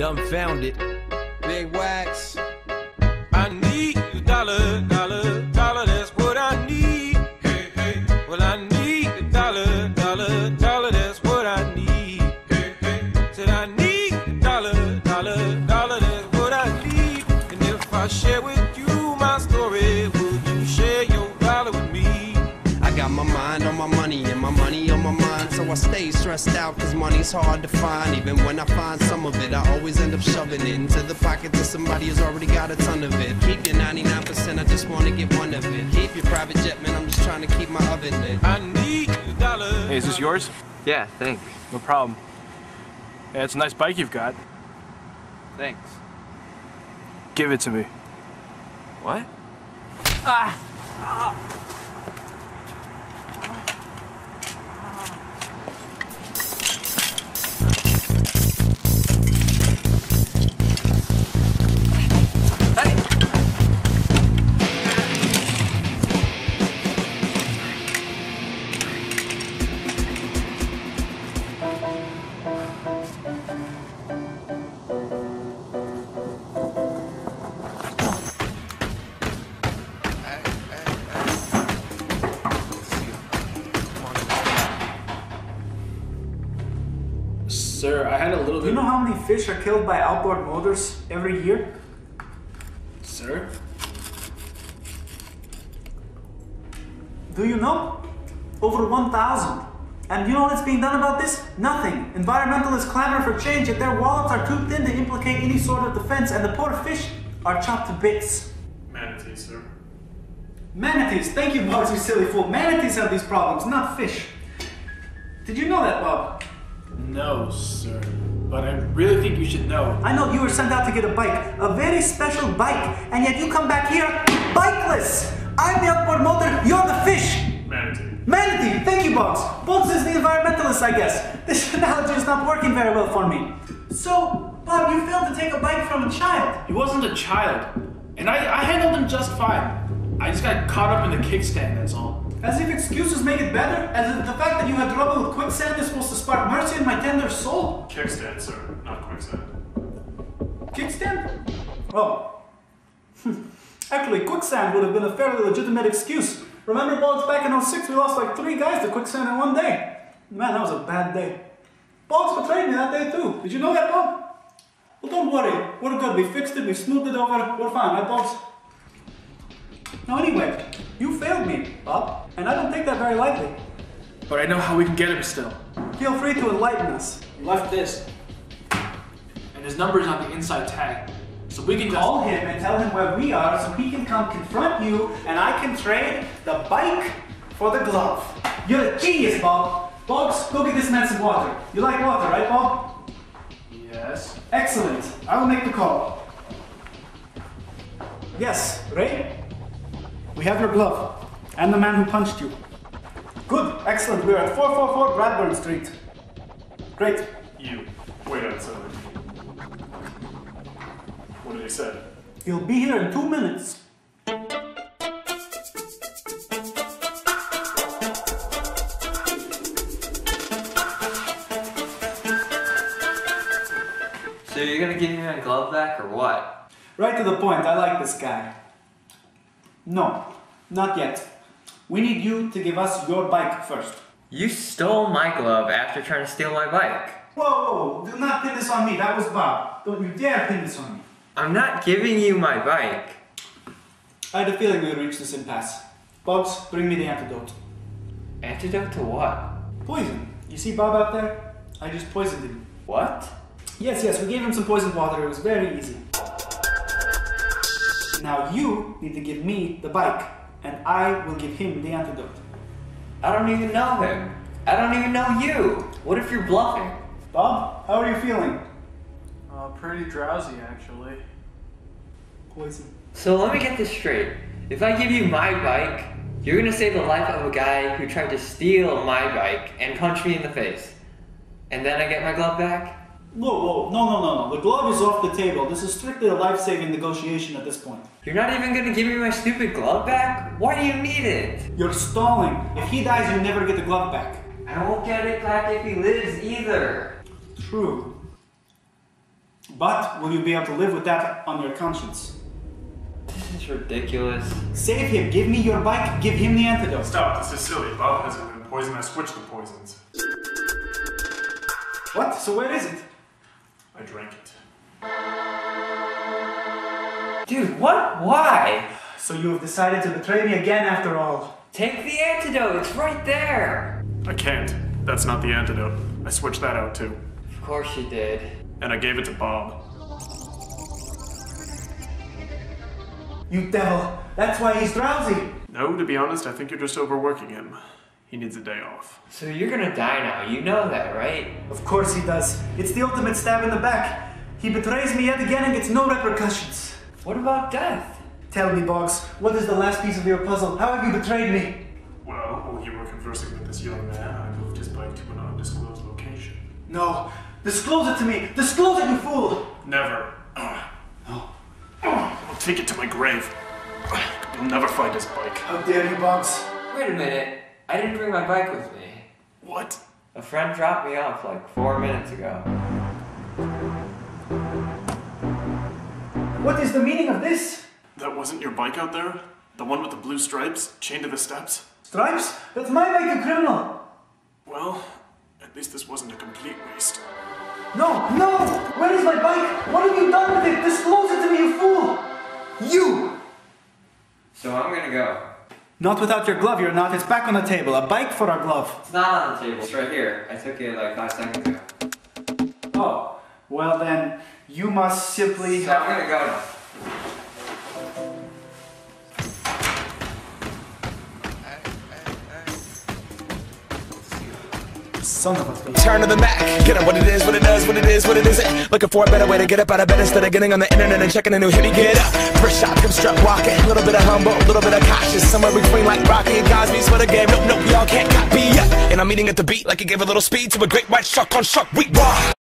Dumbfounded. Big wax. I need a dollar, dollar, dollar, that's what I need. Hey, hey. Well, I need a dollar, dollar, dollar, that's what I need. Hey, hey. Said I need a dollar, dollar, dollar, that's what I need. And if I share with you my story, will you share your dollar with me? I got my mind on my money and my money on my mind. So I stay stressed out cause money's hard to find. Even when I find some of it, I always end up shoving it into the pocket that somebody has already got a ton of it. Keep your 99%, I just wanna get one of it. Keep your private jet, man, I'm just trying to keep my oven lit. I need a dollar. Hey, is this yours? Yeah, thanks. No problem. Yeah, it's a nice bike you've got. Thanks. Give it to me. What? Ah. Sir, I had a little Do you know how many fish are killed by outboard motors every year? Sir? Do you know? Over 1,000. And you know what's being done about this? Nothing. Environmentalists clamor for change, yet their wallets are too thin to implicate any sort of defense, and the poor fish are chopped to bits. Manatees, sir. Manatees, thank you, Boggs, you silly fool. Manatees have these problems, not fish. Did you know that, Bob? No, sir. But I really think you should know. I know you were sent out to get a bike, a very special bike, and yet you come back here bikeless. I'm the outboard motor, you're the fish. Manatee. Manatee, thank you, Boggs. Boggs is the environmentalist, I guess. This analogy is not working very well for me. So, Bob, you failed to take a bike from a child. He wasn't a child. And I, I handled him just fine. I just got caught up in the kickstand, that's all. As if excuses make it better? As if the fact that you had trouble with quicksand is supposed to spark mercy in my tender soul? Kickstand, sir, not quicksand. Kickstand? Oh. Actually, quicksand would have been a fairly legitimate excuse. Remember, Boggs, back in 06, we lost like three guys to quicksand in one day. Man, that was a bad day. Boggs betrayed me that day too. Did you know that, Bob? Well, don't worry. We're good. We fixed it. We smoothed it over. We're fine, right, Boggs? Now, anyway, you failed me, Bob, and I don't take that very lightly. But I know how we can get him still. Feel free to enlighten us. He left this. And his number is on the inside tag. So we can just. Call him and tell him where we are so he can come confront you and I can trade the bike for the glove. You're a genius, Bob. Boggs, go get this man some water. You like water, right, Bob? Yes. Excellent. I will make the call. Yes, Ray? We have your glove and the man who punched you. Good, excellent. We're at 444 Bradburn Street. Great. You, wait outside. What did he say? He'll be here in two minutes. So you're gonna give me my glove back or what? Right to the point. I like this guy. No, not yet. We need you to give us your bike first. You stole my glove after trying to steal my bike. Whoa, whoa, do not pin this on me. That was Bob. Don't you dare pin this on me. I'm not giving you my bike. I had a feeling we would reach this impasse. Boggs, bring me the antidote. Antidote to what? Poison. You see Bob out there? I just poisoned him. What? Yes, yes, we gave him some poisoned water. It was very easy. Now you need to give me the bike, and I will give him the antidote. I don't even know him. I don't even know you. What if you're bluffing? Bob, how are you feeling? Uh, pretty drowsy, actually. Poison. So let me get this straight. If I give you my bike, you're gonna save the life of a guy who tried to steal my bike and punch me in the face. And then I get my glove back? Whoa, whoa, no, no, no, no. The glove is off the table. This is strictly a life saving negotiation at this point. You're not even gonna give me my stupid glove back? Why do you need it? You're stalling. If he dies, you never get the glove back. I won't get it back if he lives either. True. But will you be able to live with that on your conscience? This is ridiculous. Save him. Give me your bike. Give him the antidote. Stop, this is silly. Bob hasn't been poisoned. I switched the poisons. What? So where is it? I drank it. Dude, what? Why? So you have decided to betray me again after all. Take the antidote, it's right there. I can't. That's not the antidote. I switched that out too. Of course you did. And I gave it to Bob. You devil. That's why he's drowsy. No, to be honest, I think you're just overworking him. He needs a day off. So you're gonna die now, you know that, right? Of course he does. It's the ultimate stab in the back. He betrays me yet again and gets no repercussions. What about death? Tell me, Boggs, what is the last piece of your puzzle? How have you betrayed me? Well, while you were conversing with this young man, I moved his bike to an undisclosed location. No. Disclose it to me. Disclose it, you fool. Never. No. I'll take it to my grave. You'll never find his bike. How dare you, Boggs? Wait a minute, I didn't bring my bike with me. What? A friend dropped me off like four minutes ago. What is the meaning of this? That wasn't your bike out there? The one with the blue stripes, chained to the steps? Stripes? That's my bike, you criminal. Well, at least this wasn't a complete waste. No, no! Where is my bike? What have you done with it? Disclose it to me, you fool! Not without your glove, you're not. It's back on the table. A bike for a glove. It's not on the table, it's right here. I took it like five seconds ago. Oh, well then, you must simply. So I'm gonna go now. Son of a bitch. Turn to the Mac, get up what it is, what it does, what it is, what it isn't. Looking for a better way to get up out of bed instead of getting on the internet and checking a new hit. Get up, first shot, come struck walking. A little bit of humble, a little bit of cautious. Somewhere between like Rocky and Cosby's for the game. Nope, nope, y'all can't copy yet. And I'm eating at the beat like it gave a little speed to a great white shark on shark week. Raw.